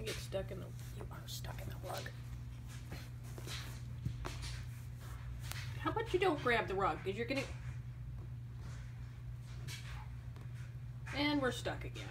gonna get stuck in the. You are stuck in the rug. How about you don't grab the rug? Because you're gonna. And we're stuck again.